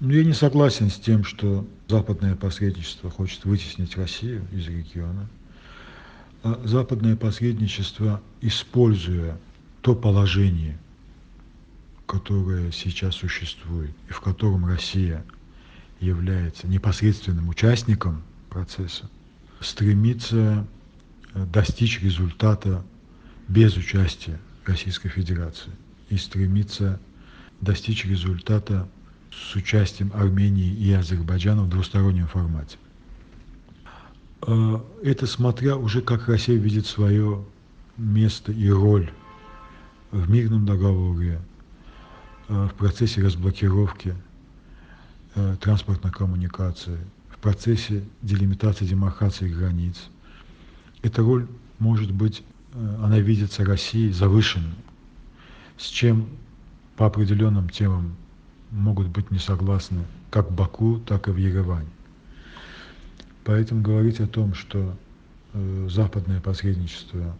Ну, я не согласен с тем, что западное посредничество хочет вытеснить Россию из региона. А западное посредничество, используя то положение, которое сейчас существует, и в котором Россия является непосредственным участником процесса, стремится э, достичь результата без участия Российской Федерации и стремится достичь результата с участием Армении и Азербайджана в двустороннем формате. Э, это смотря уже как Россия видит свое место и роль в мирном договоре, э, в процессе разблокировки э, транспортной коммуникации, в процессе делимитации демаркации границ. Эта роль может быть, она видится Россией завышенной, с чем по определенным темам могут быть не согласны как Баку, так и в Ереване. Поэтому говорить о том, что э, западное посредничество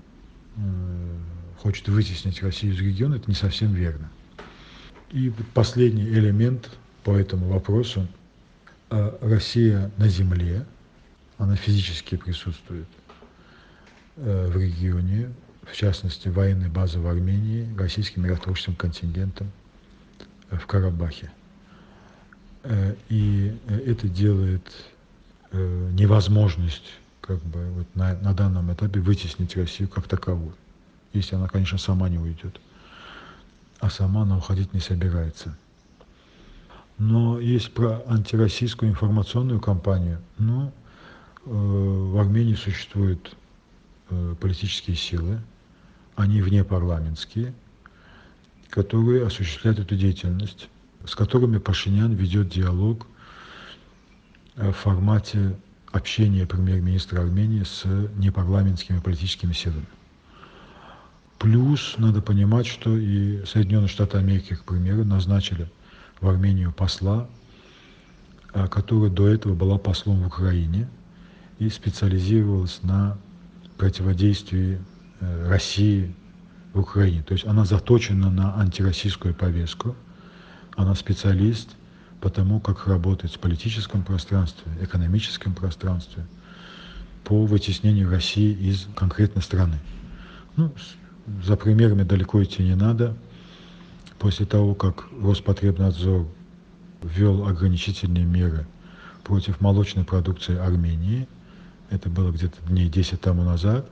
э, хочет вытеснить Россию из региона, это не совсем верно. И последний элемент по этому вопросу. Э, Россия на земле, она физически присутствует э, в регионе, в частности, военной базы в Армении, российским миротворческим контингентом в Карабахе. Э, и это делает э, невозможность как бы вот на, на данном этапе вытеснить Россию как таковую, если она, конечно, сама не уйдет. А сама она уходить не собирается. Но есть про антироссийскую информационную кампанию. Ну, э, в Армении существуют э, политические силы, они внепарламентские, которые осуществляют эту деятельность, с которыми Пашинян ведет диалог в формате общения премьер-министра Армении с непарламентскими политическими силами. Плюс надо понимать, что и Соединенные Штаты Америки, к примеру, назначили в Армению посла, а, который до этого была послом в Украине и специализировалась на противодействии э, России в Украине. То есть она заточена на антироссийскую повестку, она специалист по тому, как работает в политическом пространстве, экономическом пространстве, по вытеснению России из конкретной страны. Ну, за примерами далеко идти не надо. После того, как Роспотребнадзор ввел ограничительные меры против молочной продукции Армении, это было где-то дней 10 тому назад,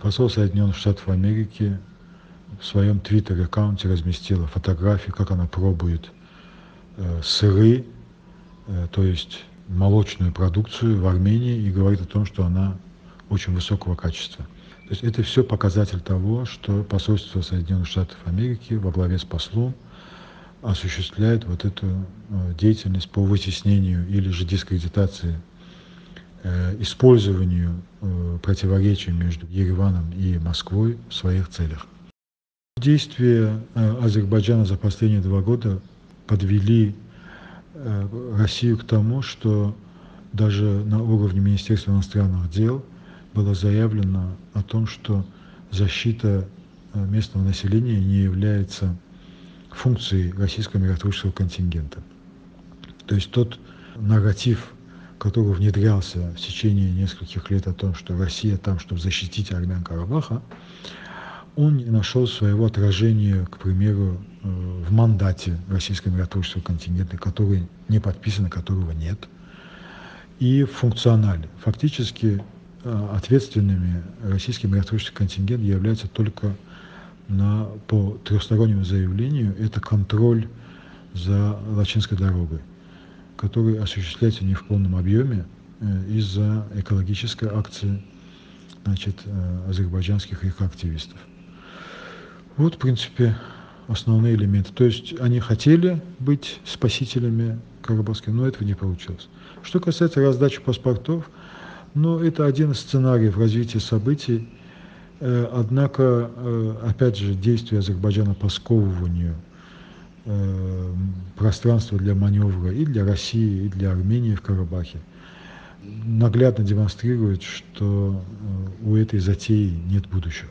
посол Соединенных Штатов Америки в своем твиттер-аккаунте разместила фотографии, как она пробует э, сыры, э, то есть молочную продукцию в Армении и говорит о том, что она очень высокого качества. То есть это все показатель того, что посольство Соединенных Штатов Америки во главе с послом осуществляет вот эту э, деятельность по вытеснению или же дискредитации, использованию противоречий между Ереваном и Москвой в своих целях. Действия Азербайджана за последние два года подвели Россию к тому, что даже на уровне Министерства иностранных дел – было заявлено о том, что защита э, местного населения не является функцией российского миротворческого контингента. То есть тот нарратив, который внедрялся в течение нескольких лет о том, что Россия там, чтобы защитить армян Карабаха, он не нашел своего отражения, к примеру, э, в мандате российского миротворческого контингента, который не подписан, которого нет, и в функционале. Фактически Э, ответственными российский миротворческий контингент является только на, по трехстороннему заявлению, это контроль за Лачинской дорогой, который осуществляется не в полном объеме э, из-за экологической акции значит, азербайджанских их активистов. Вот, в принципе, основные элементы. То есть они хотели быть спасителями Карабахских, но этого не получилось. Что касается раздачи паспортов, но это один из сценариев развития событий. Э, однако, э, опять же, действия Азербайджана по сковыванию э, пространства для маневра и для России, и для Армении в Карабахе наглядно демонстрирует, что у этой затеи нет будущего.